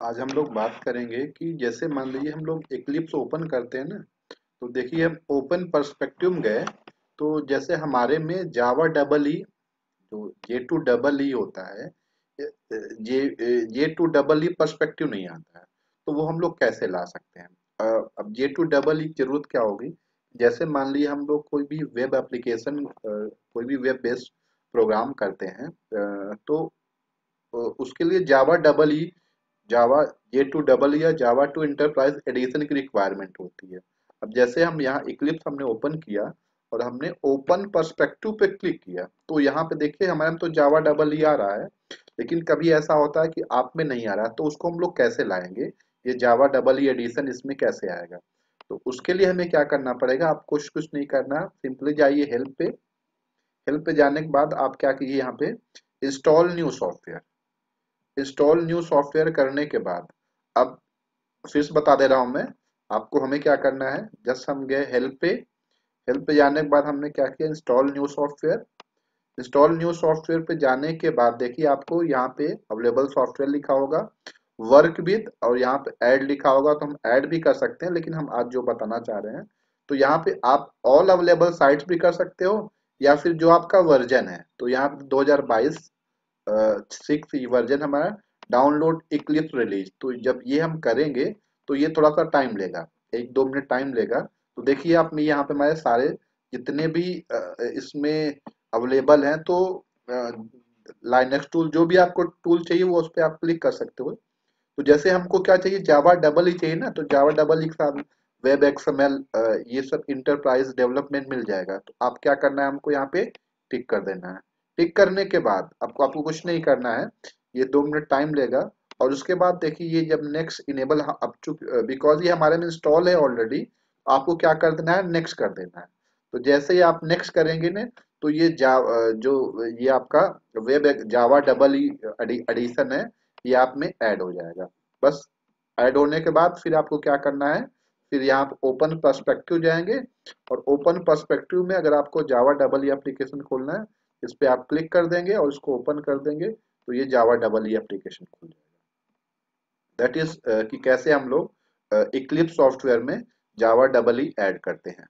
आज हम लोग बात करेंगे कि जैसे मान लीजिए हम लोग एक्लिप्स ओपन करते हैं ना तो देखिए हम ओपन पर्सपेक्टिव गए तो जैसे हमारे में जावा डबल ई जो जे टू डबल ई होता है J J two double E perspective नहीं आता है तो वो हम लोग कैसे ला सकते हैं? अब जे टू डबल ई की ज़रूरत क्या होगी? जैसे मान लीजिए हम लोग कोई भी वेब एप्लीकेशन कोई भी वेब बेस्ड प्रोग्राम करते हैं तो उसके लिए Java double E Java J two double या जावा टू इंटरप्राइज एडिशन की रिक्वायरमेंट होती है। अब जैसे हम यहाँ इक्लिप्स हमने ओपन किया और हमने ओपन परस्पेक्टिव पे क्लिक किया तो यहाँ पे देखिए हमारे तो जावा डबल ई आ रहा है, लेकिन कभी ऐसा होता है कि आप में नहीं आ रहा तो उसको हम लोग कैसे लाएँगे? ये जावा डबल ई एडिशन इसमें कैसे आएगा? तो उसके लिए हमें क्या करना पड़ेगा? आप कुछ कुछ नहीं करना सिंपली जाइए हेल्प पे। हेल्प पे जाने के बाद आप क्या कीजिए यहाँ पे install new software install new software करने के बाद, अब फिर से बता दे रहा हूँ मैं, आपको हमें क्या करना है? जस्ट हम गए हेल्प पे। हेल्प पे जाने के बाद हमने क्या किया? Install new software install new software पे जाने के बाद देखिए आपको यहाँ पे अवेलेबल सॉफ्टवेयर लिखा होगा वर्क विद और यहाँ पे ऐड लिखा होगा। तो हम ऐड भी कर सकते हैं, लेकिन हम आज जो बताना चाह रहे हैं तो यहाँ पे आप ऑल अवेलेबल साइट्स भी कर सकते हो, या फिर जो आपका वर्जन है तो यहाँ पे 2022 सिक्स वर्जन हमारा डाउनलोड इक्लिप्स रिलीज़ तो जब ये हम करेंगे तो ये थोड़ा सा टाइम लेगा। एक दो मिनट टाइम लेगा। तो देखिए, आप में यहाँ पे हमारे सारे जितने भी इसमें अवेलेबल हैं तो लाइनेक्स टूल जो भी आपको टूल चाहिए, वो उस पर आप क्लिक कर सकते हो। तो जैसे हमको क्या चाहिए जावा डबल ही चाहिए ना तो जावा डबल ही के साथ वेब एक्सएमएल ये सब इंटरप्राइज डेवलपमेंट मिल जाएगा। तो आप क्या करना है, हमको यहाँ पे टिक कर देना है। टिक करने के बाद, आपको आपको कुछ नहीं करना है, ये दो मिनट टाइम लेगा, और उसके बाद देखिए, ये जब नेक्स्ट इनेबल अब चुक बिकॉज़ ये हमारे में इंस्टॉल है ऑलरेडी आपको क्या कर देना है नेक्स्ट कर देना है। तो जैसे ही आप नेक्स्ट करेंगे ना तो ये जा जो, ये आपका वेब जावा डबल एडिशन है, ये आप में ऐड हो जाएगा। बस ऐड होने के बाद फिर आपको क्या करना है, फिर यहाँ आप ओपन पर्सपेक्टिव जाएँगे, और ओपन पर्सपेक्टिव में अगर आपको जावा डबल एप्लीकेशन खोलना है इस पर आप क्लिक कर देंगे और इसको ओपन कर देंगे तो ये जावा डबल ई एप्लीकेशन खुल जाएगा। दैट इज़ कि कैसे हम लोग इक्लिप सॉफ्टवेयर में जावा डबल ई ऐड करते हैं।